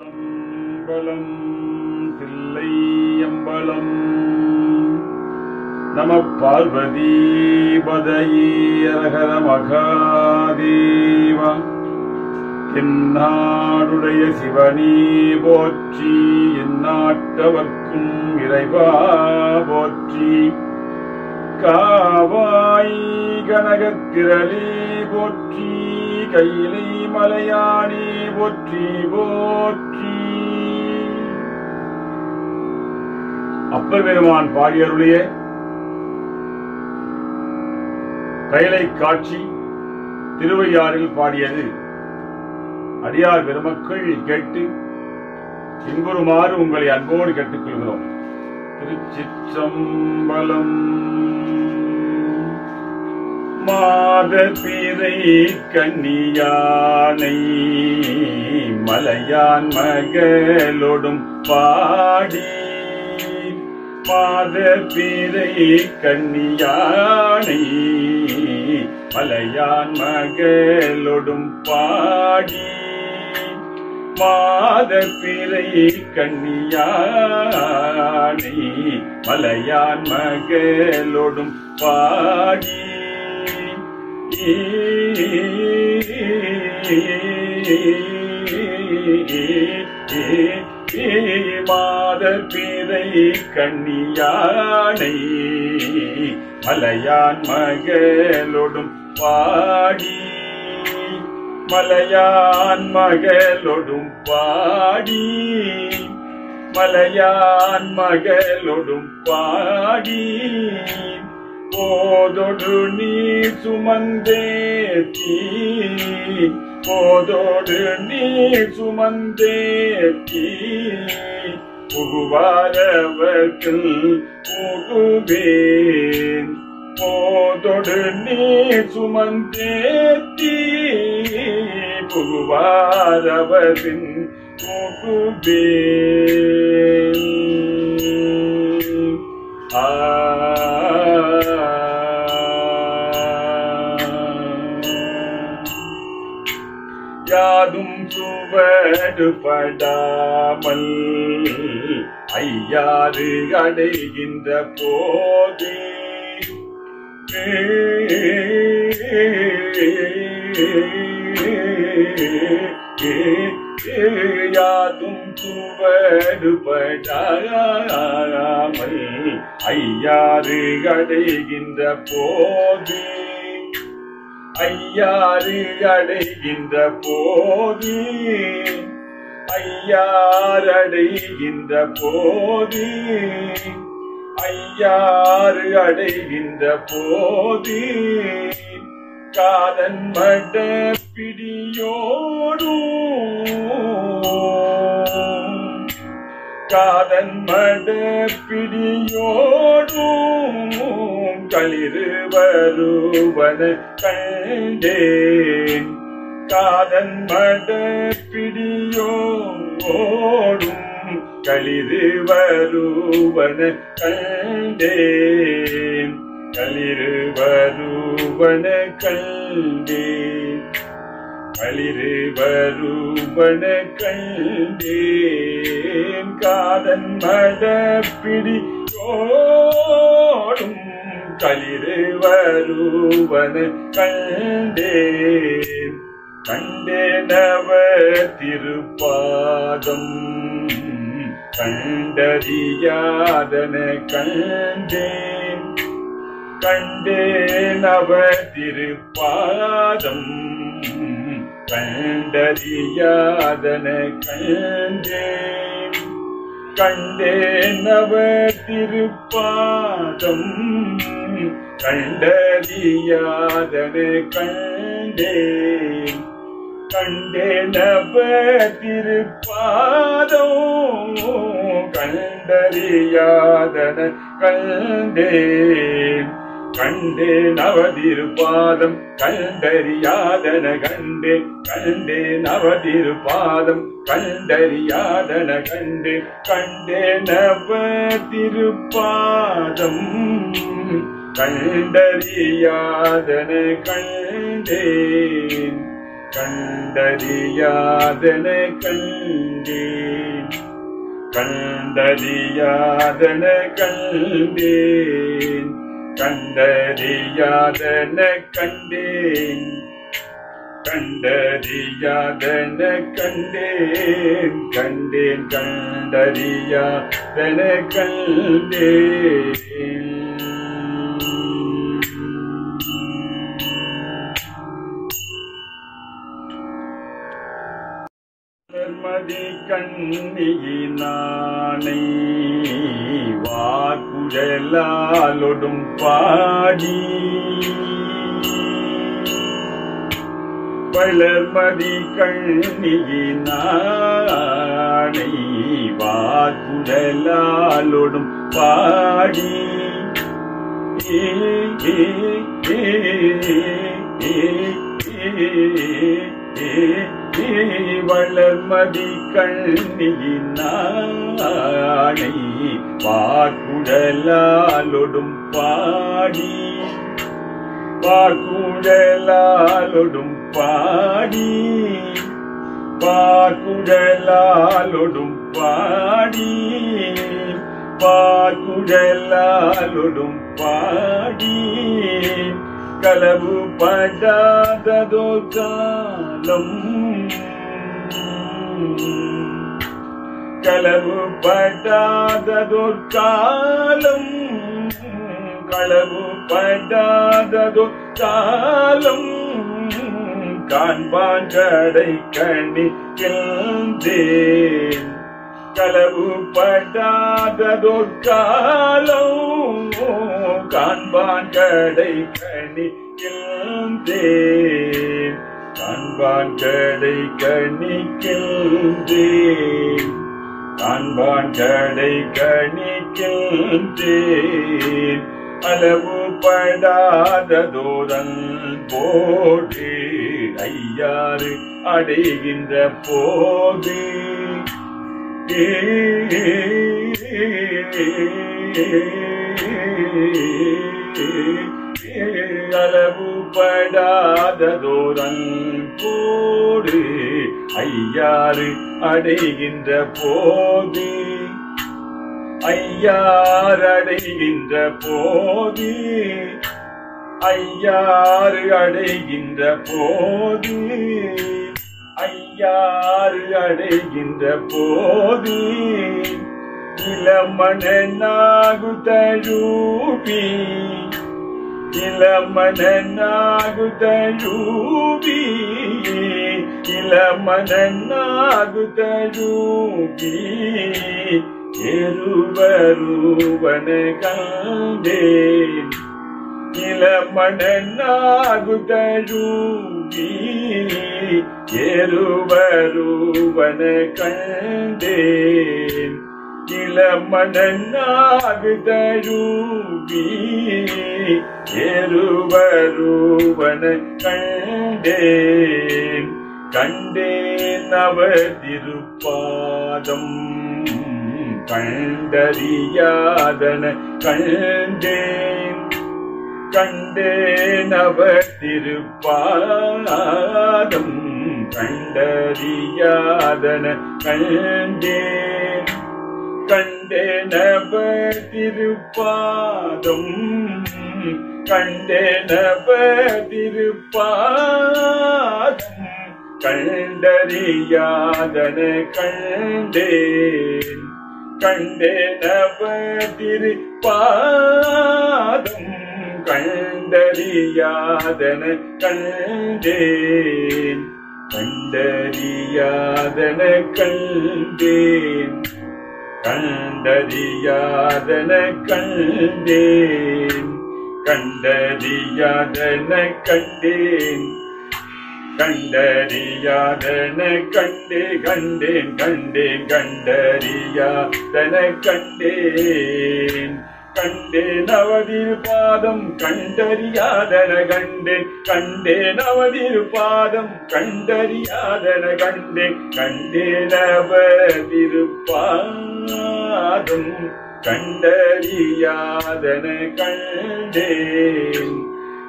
அம்பலம் தில்லை அம்பலம். நம பார்வதி பதையரகர மகாதேவா. என்னாடுடைய சிவனே போற்றி எந்நாட்டவர்க்கும் இறைவா போற்றி. காவாய் கனகத்திரளே போற்றி கையிலை மலையானே போற்றி போற்றி. அப்பர் பெருமான் பாடியருடைய கைலை காட்சி திருவையாறில் பாடியது. அடியார் பெருமக்கள் கேட்டு இன்புறுமாறு உங்களை அன்போடு கேட்டுக்கொள்கிறோம். திருச்சிற்றம்பலம் மாதபிறை கன்னியானை மலையான் மகளொடும் பாடி மாதபிறை கன்னியானை மலையான் மகளொடும் பாடி. மாதப்பிறை கன்னியானை மலையான் மகளொடும் பாடி. ஏ மாத பிறை கண்ணியானை மலையான் மகளொடும் பாடி. மலையான் மகளொடும் பாடி. மலையான் மகளொடும் பாடி. போதொடு நீ சுமந்தே தீ. போதோடு நீ சுமந்தேத்தி புகுவாரவர்கள் புகுவேன் போதொடு நீ சுமந்தேத்தி புகுவாரவரின் புகுவேன் ஆ யாதும் சுவடுபடாமல் ஐயாது அடைகின்ற போது. யாதும் சுவடுபடாமல் ஐயாது அடைகின்ற போது. ஐயாறு அடைகின்ற போது. ஐயாரடைகின்ற அடைகின்ற போது. ஐயாறு அடைகின்ற போது. காதன் மட பிடியோடும் காதன் மட பிடியோடும் களிறு வருவன கண்டேன் காதன் மட பிடியோடும் களிறு வருவன கண்டேன் களிறு வருவன கண்டேன் களிறு வருவன கண்டேன் காதன் மட பிடியோ களிறு வருவன கண்டேன். கண்டேனவ திருப்பாதம். கண்டறியாதன கண்டேன். கண்டேனவ திருப்பாதம். கண்டறியாதன கண்டேன். கண்டேனவ திருப்பாதம். கண்டறியாதன கண்டேன். கண்டேனவ திருப்பாதம். கண்டறியாதன கண்டேன். கண்டே நவதிருப்பாதம் கண்டறியாதன கண்டே கண்டே நவதிருப்பாதம் கண்டறியாதன கண்டே கண்டே நவதிருப்பாதம் கண்டறியாதன கண்டேன் கண்டறியாதன கண்டேன் கண்டறியாதன கண்டேன் கண்டறியாதன கண்டேன் கண்டறியாதன கண்டேன் கண்டேன் கண்டறியாதன கண்டேன் மதி கண்ணியினானை வாக்குழலாலொடும் பாடி வளர்மதி கண்ணியினானை வாக்குழலாலொடும் பாடி ஏ ஏ ஏ ஏ ஏ வளர்மதி கண்ணியினானை பாக்குடலாலொடும் பாடி பாக்குடலாலொடும் பாடி பாக்குடலாலொடும் பாடி பாக்குடலாலொடும் பாடி. களவு படாததோ காலம் களவு படாததோர் காலம் களவு படாததோர் காலம் காண்பான் கடை கணிக்கின்றேன் களவு படாததோர் காலம் காண்பான் கடை கணிக்கின்றேன் காண்பான் கடை கணிக்கின்றேன் காண்பான் கடை கணிக்கின்றேன் அளவு படாததோதன் போடு ஐயாறு அடைகின்ற போது ஏ அளவு படாததோரன் ஐயாறு அடைகின்ற போது. ஐயாறு அடைகின்ற போது. ஐயாறு அடைகின்ற போது. ஐயாறு அடைகின்ற போது. இளமணனாகு தழுவி இளமணனாகு தழுவி இளமணனாகு தழுவி எருவருவன கண்டேன் இளமணனாகு தழுவி எருவருவன கண்டேன் கண்டேன். கண்டேன் அவர் திருப்பாதம் கண்டறியாதன கண்டேன். கண்டேன் அவர் திருப்பாதம் கண்டறியாதன கண்டேன். கண்டேனவர் திருப்பாதம். கண்டேனவர் திருப்பாதம். கண்டறியாதன கண்டேன். கண்டேனவர் திருப்பாதம். கண்டறியாதன கண்டேன். கண்டறியாதன கண்டேன். கண்டறியாதன கண்டேன். கண்டறியாதன கண்டேன். கண்டறியாதன கண்டே கண்டேன் கண்டேன் கண்டறியாதன கண்டேன். கண்டே அவதிரு பாதம் கண்டறியாதன கண்டேன் கண்டே அவதிரு பாதம் கண்டறியாதன கண்டேன் கண்டே அவதிரு பாதம் கண்டறியாதன கண்டேன்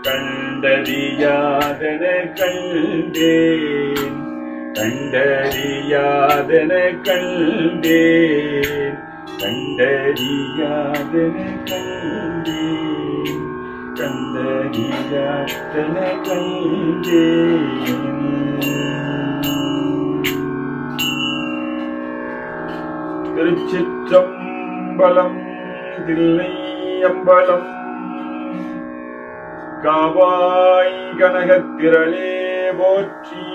கண்டறியாதன கண்டேன் கண்டறியாதன கண்டேன் கண்டறியாதன கண்டேன். கண்டறியாதன கண்டேன். திருச்சிற்றம்பலம் தில்லை அம்பலம் காவாய் கனகத்திரளே போற்றி.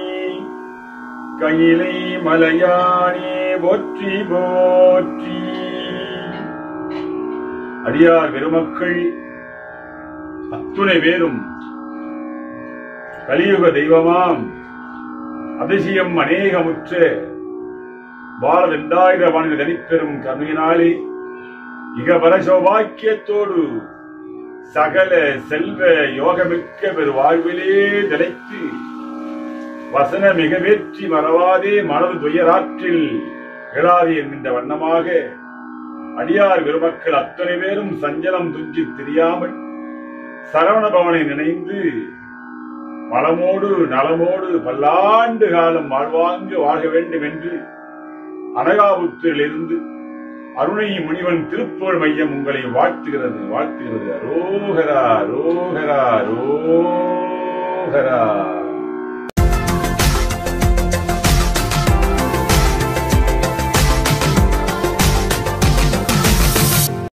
கையிலை மலையானே போற்றி போற்றி. அடியார் பெருமக்கள் அத்துணை பேரும் கலியுக தெய்வமாம். அதிசயம் அநேகமுற்ற. பாரத இரண்டாயிரம் ஆண்டு தனிப்பெறும் கருணையினாலே இகபர சௌபாக்கியத்தோடு சகல செல்வ யோகமிக்க பெரு வாழ்விலே நிலைத்து வசன மிகவேற்றி மறவாதே மனது துயராற்றில் எழாது என்கின்ற வண்ணமாக அடியார் பெருமக்கள் அத்தனை பேரும் சஞ்சலம் துஞ்சி தெரியாமல் சரவண பவனை நினைந்து வளமோடு நலமோடு பல்லாண்டு காலம் வாழ்வாங்கு வாழ வேண்டும் என்று அனகாபுத்திலிருந்து அருணை முனிவன் திருப்புகழ் மையம் உங்களை வாழ்த்துகிறது வாழ்த்துகிறது. அரோகரா ரோகரா ரோகரா